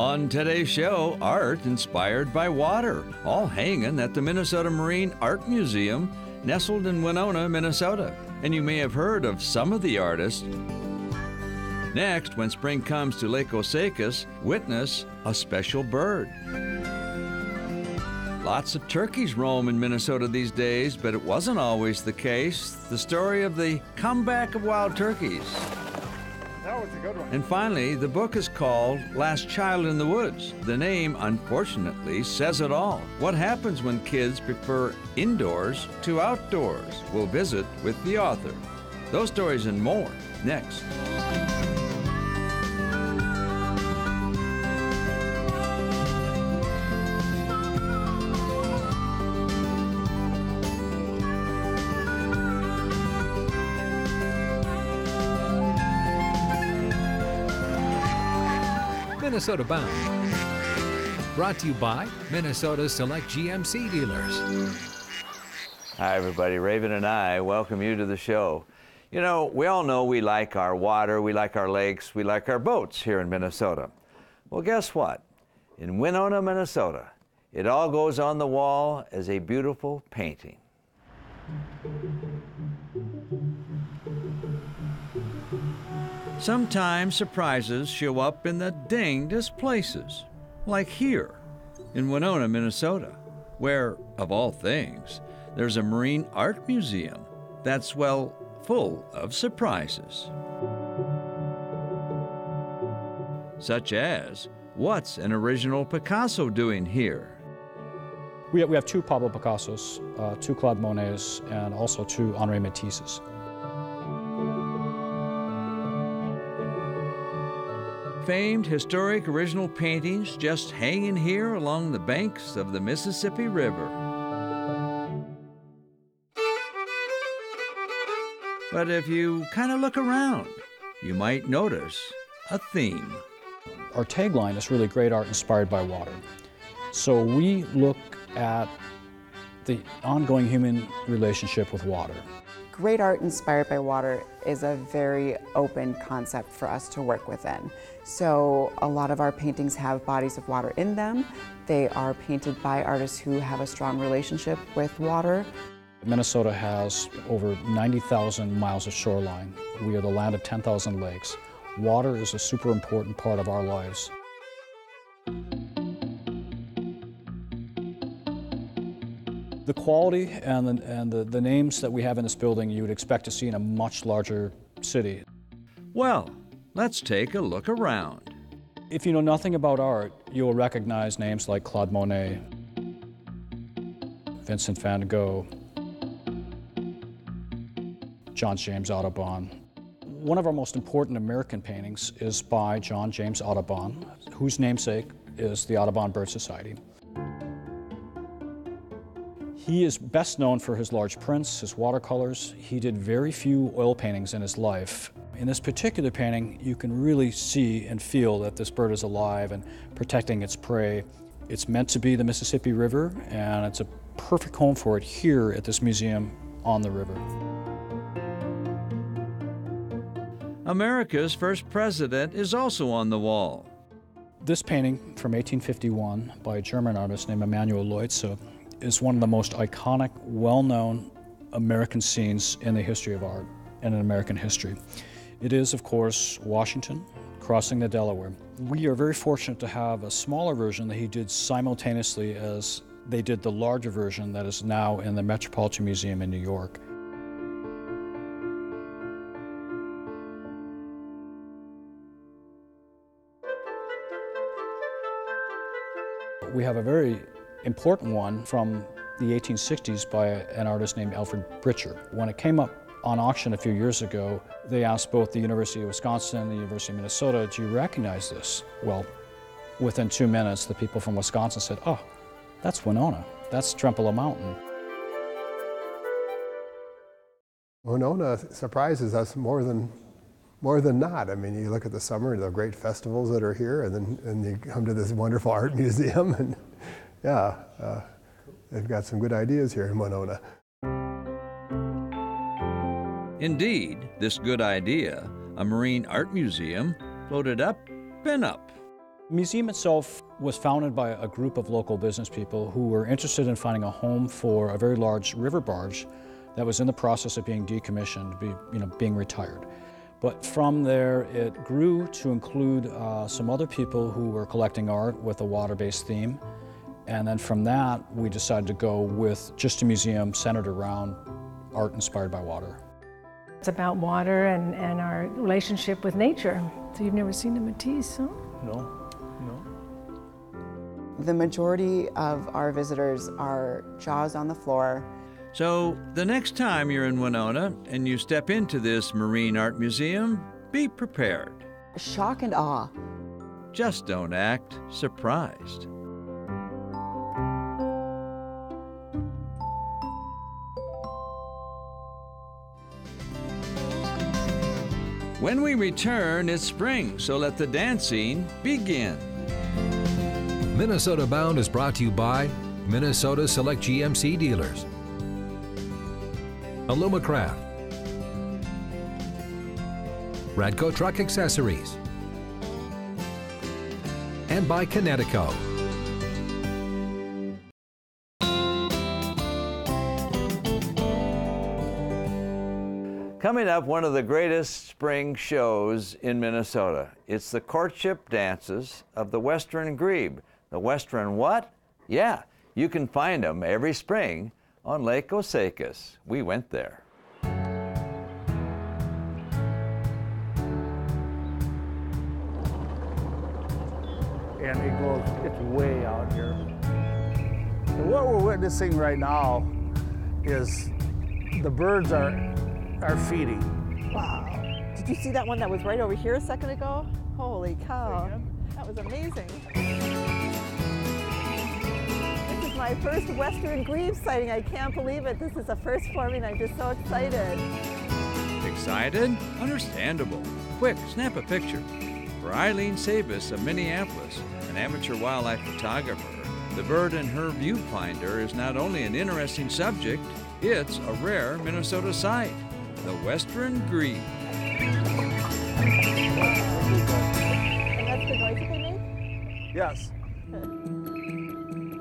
On today's show, art inspired by water, all hanging at the Minnesota Marine Art Museum, nestled in Winona, Minnesota. And you may have heard of some of the artists. Next, when spring comes to Lake Osakis, witness a special bird. Lots of turkeys roam in Minnesota these days, but it wasn't always the case. The story of the comeback of wild turkeys. Oh, Was a good one. And finally, the book is called Last Child in the Woods. The name, unfortunately, says it all. What happens when kids prefer indoors to outdoors? We'll visit with the author. Those stories and more next. Minnesota Bound. Brought to you by Minnesota Select GMC dealers. Hi, everybody. Raven and I welcome you to the show. You know, we all know we like our water, we like our lakes, we like our boats here in Minnesota. Well, guess what? In Winona, Minnesota, it all goes on the wall as a beautiful painting. Sometimes surprises show up in the dangest places, like here in Winona, Minnesota, where, of all things, there's a marine art museum that's, well, full of surprises. Such as, what's an original Picasso doing here? We have, we have two Pablo Picassos, uh, two Claude Monets, and also two Henri Matisses. Famed historic original paintings just hanging here along the banks of the Mississippi River. But if you kind of look around, you might notice a theme. Our tagline is really great art inspired by water. So we look at the ongoing human relationship with water. Great art inspired by water is a very open concept for us to work within. So a lot of our paintings have bodies of water in them. They are painted by artists who have a strong relationship with water. Minnesota has over 90,000 miles of shoreline. We are the land of 10,000 lakes. Water is a super important part of our lives. The quality and, the, and the, the names that we have in this building you would expect to see in a much larger city. Well, let's take a look around. If you know nothing about art, you will recognize names like Claude Monet, Vincent van Gogh, John James Audubon. One of our most important American paintings is by John James Audubon, whose namesake is the Audubon Bird Society. He is best known for his large prints, his watercolors. He did very few oil paintings in his life. In this particular painting, you can really see and feel that this bird is alive and protecting its prey. It's meant to be the Mississippi River, and it's a perfect home for it here at this museum on the river. America's first president is also on the wall. This painting from 1851 by a German artist named Emanuel Leutze is one of the most iconic, well-known American scenes in the history of art and in American history. It is, of course, Washington crossing the Delaware. We are very fortunate to have a smaller version that he did simultaneously as they did the larger version that is now in the Metropolitan Museum in New York. We have a very important one from the 1860s by an artist named Alfred Britscher. When it came up on auction a few years ago, they asked both the University of Wisconsin and the University of Minnesota, do you recognize this? Well, within two minutes, the people from Wisconsin said, oh, that's Winona. That's Trempealeau Mountain. Winona surprises us more than more than not. I mean, you look at the summer, the great festivals that are here, and then and you come to this wonderful art museum, and yeah, uh, they've got some good ideas here in Winona. Indeed, this good idea, a marine art museum, floated up and up. The museum itself was founded by a group of local business people who were interested in finding a home for a very large river barge that was in the process of being decommissioned, be, you know, being retired. But from there, it grew to include uh, some other people who were collecting art with a water-based theme. And then from that, we decided to go with just a museum centered around art inspired by water. It's about water and, and our relationship with nature. So you've never seen a Matisse, huh? No, no. The majority of our visitors are jaws on the floor. So, the next time you're in Winona and you step into this marine art museum, be prepared. Shock and awe. Just don't act surprised. When we return, it's spring, so let the dancing begin. Minnesota Bound is brought to you by Minnesota Select GMC dealers, Alumacraft, Radco Truck Accessories, and by Kinetico. Coming up, one of the greatest spring shows in Minnesota. It's the courtship dances of the Western Grebe. The Western what? Yeah, you can find them every spring on Lake Osakis. We went there. and it goes, it's way out here. And what we're witnessing right now is the birds are, are feeding. Wow. Did you see that one that was right over here a second ago? Holy cow. That was amazing. This is my first Western Grebe sighting. I can't believe it. This is a first for me and I'm just so excited. Excited? Understandable. Quick, snap a picture. For Eileen Sabis of Minneapolis, an amateur wildlife photographer, the bird in her viewfinder is not only an interesting subject, it's a rare Minnesota sight the Western Grebe. And that's the noise that they make? Yes.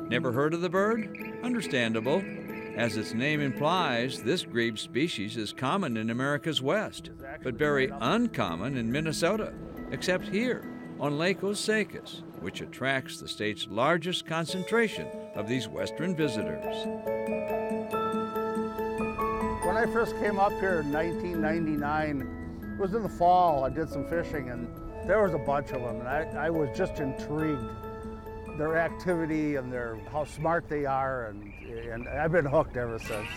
Never heard of the bird? Understandable. As its name implies, this grebe species is common in America's West, but very uncommon in Minnesota, except here on Lake Osakis, which attracts the state's largest concentration of these Western visitors. When I first came up here in 1999, it was in the fall, I did some fishing and there was a bunch of them and I, I was just intrigued. Their activity and their, how smart they are and, and I've been hooked ever since.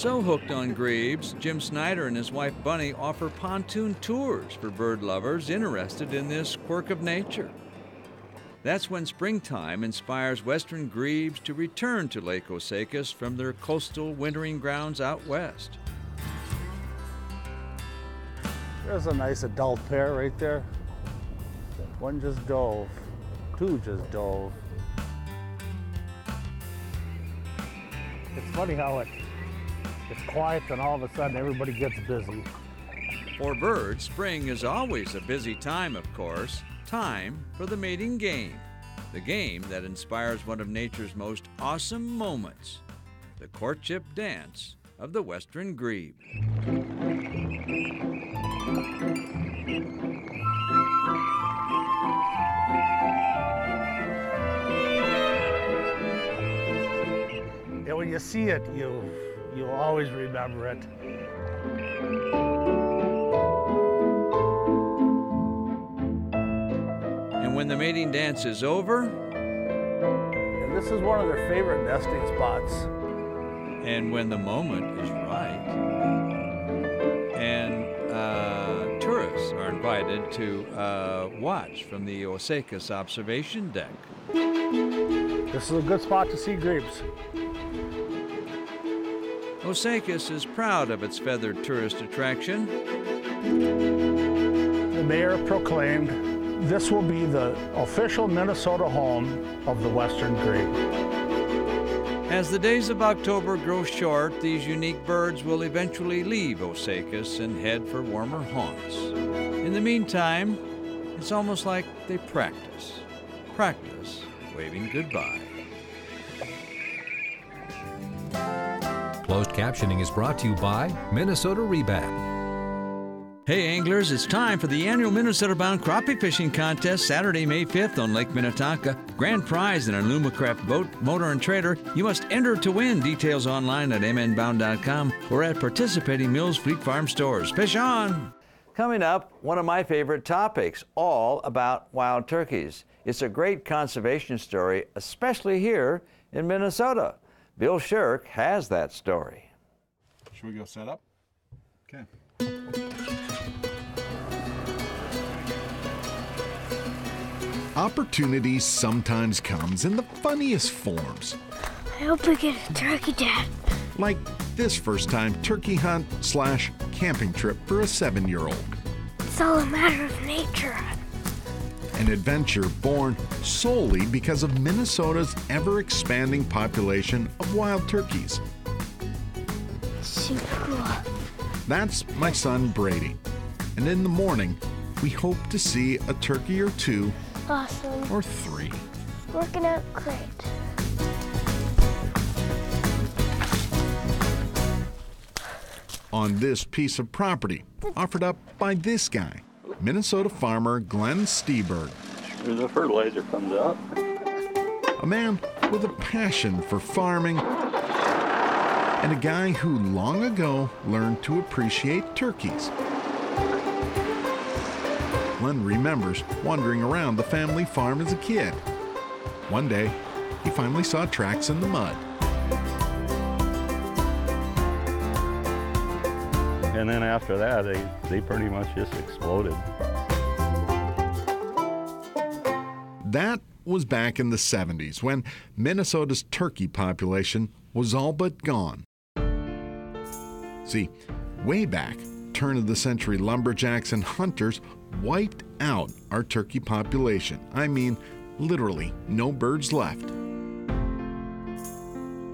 So hooked on grebes, Jim Snyder and his wife Bunny offer pontoon tours for bird lovers interested in this quirk of nature. That's when springtime inspires western grebes to return to Lake Osakis from their coastal wintering grounds out west. There's a nice adult pair right there. One just dove, two just dove. It's funny how it, it's quiet and all of a sudden everybody gets busy. For birds, spring is always a busy time, of course. Time for the mating game. The game that inspires one of nature's most awesome moments the courtship dance of the Western Grebe. And when you see it, you you always remember it. When the mating dance is over, And this is one of their favorite nesting spots. and when the moment is right, and uh, tourists are invited to uh, watch from the Osakis observation deck. This is a good spot to see grebes. Osakis is proud of its feathered tourist attraction. The mayor proclaimed this will be the official Minnesota home of the Western Grebe. As the days of October grow short, these unique birds will eventually leave Osakis and head for warmer haunts. In the meantime, It's almost like they practice. Practice waving goodbye. Closed captioning is brought to you by Minnesota Rebat. Hey anglers, it's time for the annual Minnesota Bound Crappie Fishing Contest Saturday, May 5th on Lake Minnetonka. Grand prize in a Lumacraft boat, motor, and trailer. You must enter to win. Details online at mnbound.com or at participating Mills Fleet Farm stores. Fish on! Coming up, one of my favorite topics, all about wild turkeys. It's a great conservation story, especially here in Minnesota. Bill Sherck has that story. Should we go set up? Okay. Opportunity sometimes comes in the funniest forms. I hope we get a turkey, Dad. Like this first time turkey hunt slash camping trip for a seven year old. It's all a matter of nature. An adventure born solely because of Minnesota's ever expanding population of wild turkeys. Super cool. That's my son Brady. And in the morning, we hope to see a turkey or two Awesome. or three. Working out great. on this piece of property, offered up by this guy, Minnesota farmer Glenn Steberg, Sure, the fertilizer comes out. a man with a passion for farming and a guy who long ago learned to appreciate turkeys. Glenn remembers wandering around the family farm as a kid. One day, he finally saw tracks in the mud. And then after that, they, they pretty much just exploded. That was back in the 70s when Minnesota's turkey population was all but gone. See, way back, turn of the century lumberjacks and hunters wiped out our turkey population. I mean, literally, no birds left.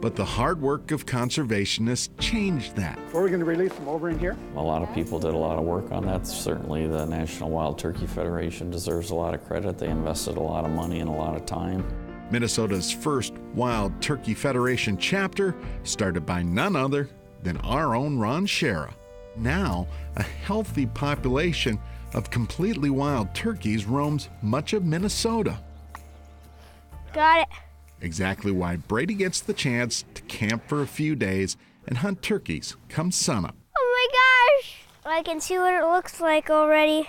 But the hard work of conservationists changed that. Were we going to release them over in here? A lot of people did a lot of work on that. Certainly, the National Wild Turkey Federation deserves a lot of credit. They invested a lot of money and a lot of time. Minnesota's first Wild Turkey Federation chapter started by none other than our own Ron Schara. Now, a healthy population of completely wild turkeys roams much of Minnesota. Got it. Exactly why Brady gets the chance to camp for a few days and hunt turkeys come sunup. Oh my gosh! I can see what it looks like already.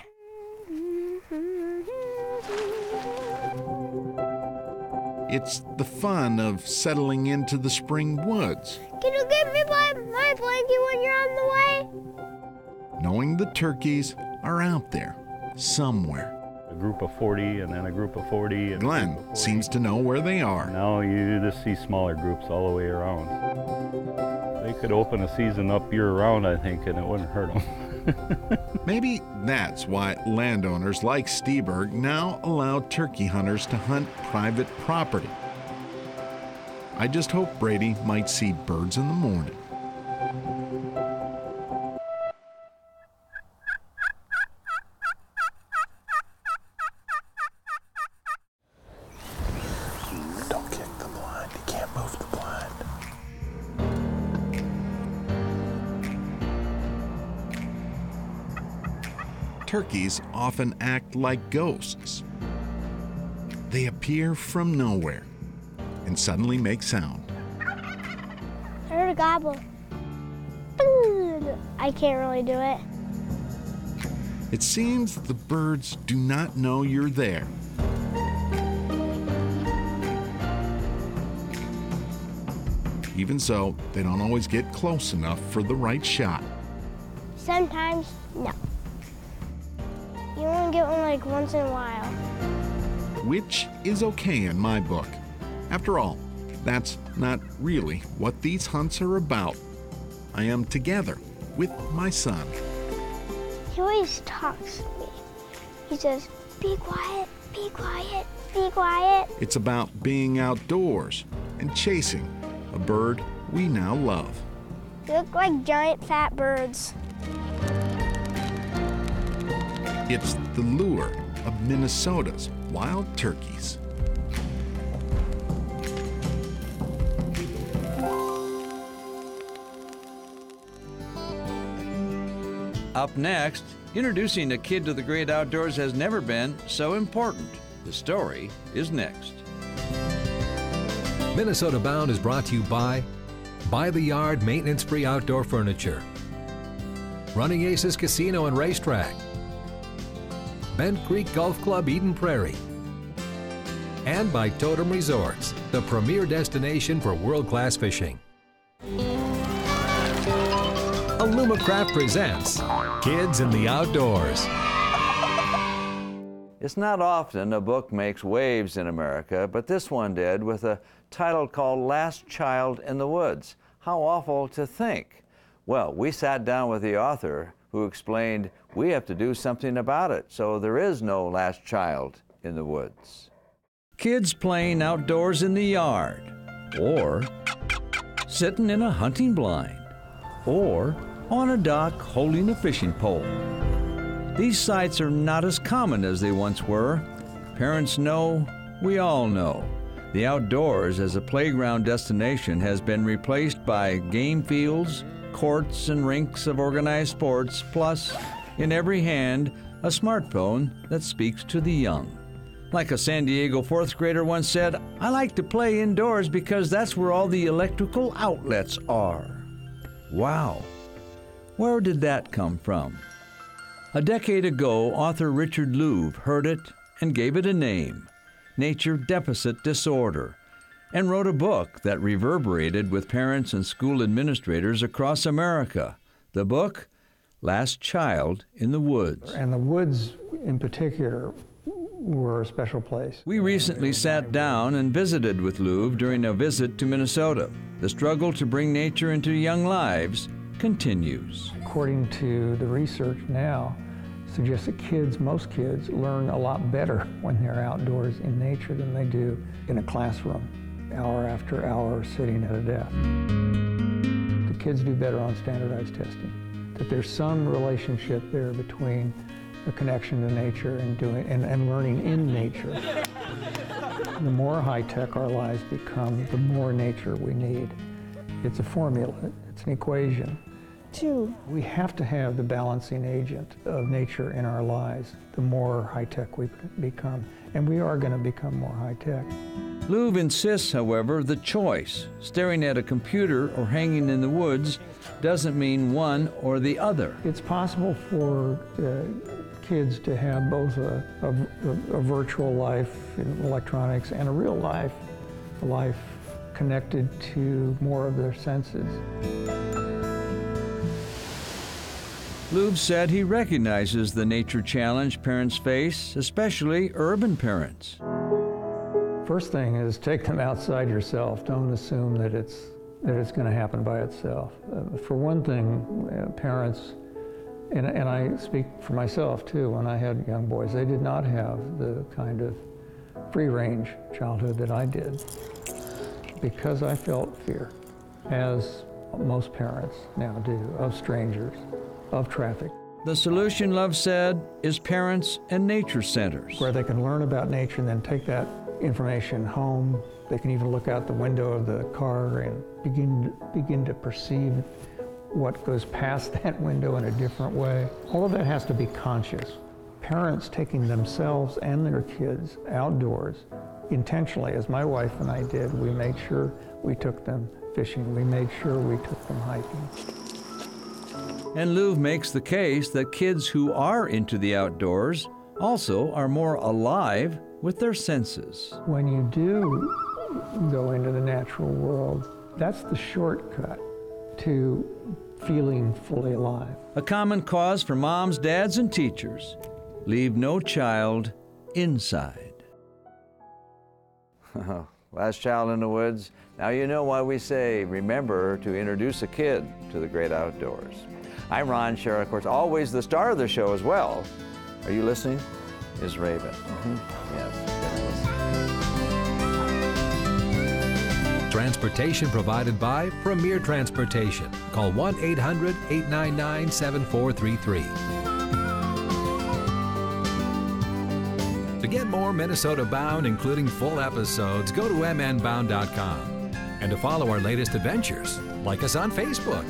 It's the fun of settling into the spring woods, Can you give me my, my blanket when you're on the way? knowing the turkeys are out there somewhere. A group of 40 and then a group of 40. And Glenn of 40. seems to know where they are. Now you just see smaller groups all the way around. They could open a season up year round, I think, and it wouldn't hurt them. Maybe that's why landowners like Steberg now allow turkey hunters to hunt private property. I just hope Brady might see birds in the morning. Don't kick the blind. You can't move the blind. Turkeys often act like ghosts. They appear from nowhere and suddenly make sound. I heard a gobble. I can't really do it. It seems the birds do not know you're there. Even so, they don't always get close enough for the right shot. Sometimes, no. You only get one like once in a while. which is okay in my book. After all, that's not really what these hunts are about. I am together with my son. He always talks to me. He says, be quiet, be quiet, be quiet. It's about being outdoors and chasing a bird we now love. You look like giant fat birds. It's the lure of Minnesota's wild turkeys. Up next, introducing a kid to the great outdoors has never been so important. The story is next. Minnesota Bound is brought to you by By the Yard Maintenance Free Outdoor Furniture, Running Aces Casino and Racetrack, Bent Creek Golf Club Eden Prairie, and by Totem Resorts, the premier destination for world class fishing. Alumacraft presents Kids in the Outdoors. It's not often a book makes waves in America, but this one did with a title called Last Child in the Woods. How awful to think. Well, we sat down with the author who explained we have to do something about it, so there is no last child in the woods. Kids playing outdoors in the yard, or sitting in a hunting blind, or on a dock holding a fishing pole. These sights are not as common as they once were. Parents know, we all know. The outdoors as a playground destination has been replaced by game fields, courts, and rinks of organized sports, plus, in every hand, a smartphone that speaks to the young. Like a San Diego fourth grader once said, I like to play indoors because that's where all the electrical outlets are. Wow. Where did that come from? A decade ago, author Richard Louv heard it and gave it a name Nature Deficit Disorder and wrote a book that reverberated with parents and school administrators across America. The book, Last Child in the Woods. And the woods, in particular, were a special place. We recently sat down and visited with Louv during a visit to Minnesota. The struggle to bring nature into young lives continues. According to the research now, suggests that kids, most kids, learn a lot better when they're outdoors in nature than they do in a classroom, hour after hour sitting at a desk. The kids do better on standardized testing. That there's some relationship there between the connection to nature and doing and, and learning in nature. the more high-tech our lives become, the more nature we need. It's a formula, it's an equation. Two. We have to have the balancing agent of nature in our lives, the more high-tech we become. And we are going to become more high-tech. Louv insists, however, the choice, staring at a computer or hanging in the woods, doesn't mean one or the other. It's possible for uh, kids to have both a, a, a virtual life in electronics and a real life, a life connected to more of their senses. Louv said he recognizes the nature challenge parents face, especially urban parents. First thing is take them outside yourself. Don't assume that it's that it's going to happen by itself. Uh, for one thing, uh, parents, and, and I speak for myself too, when I had young boys, they did not have the kind of free range childhood that I did because I felt fear, as most parents now do, of strangers, of traffic. The solution, Louv said, is parents and nature centers. Where they can learn about nature and then take that information home. They can even look out the window of the car and begin, begin to perceive what goes past that window in a different way. All of that has to be conscious. Parents taking themselves and their kids outdoors intentionally, as my wife and I did, we made sure we took them fishing. We made sure we took them hiking. And Louv makes the case that kids who are into the outdoors also are more alive with their senses. When you do go into the natural world, that's the shortcut to feeling fully alive. A common cause for moms, dads, and teachers leave no child inside. Last child in the woods. Now you know why we say remember to introduce a kid to the great outdoors. I'm Ron Schara, of course, always the star of the show as well. Are you listening? Is Raven. Mm-hmm. Yes. Transportation provided by Premier Transportation. Call 1 800 899 7433. To get more Minnesota Bound, including full episodes, go to mnbound.com. And to follow our latest adventures, like us on Facebook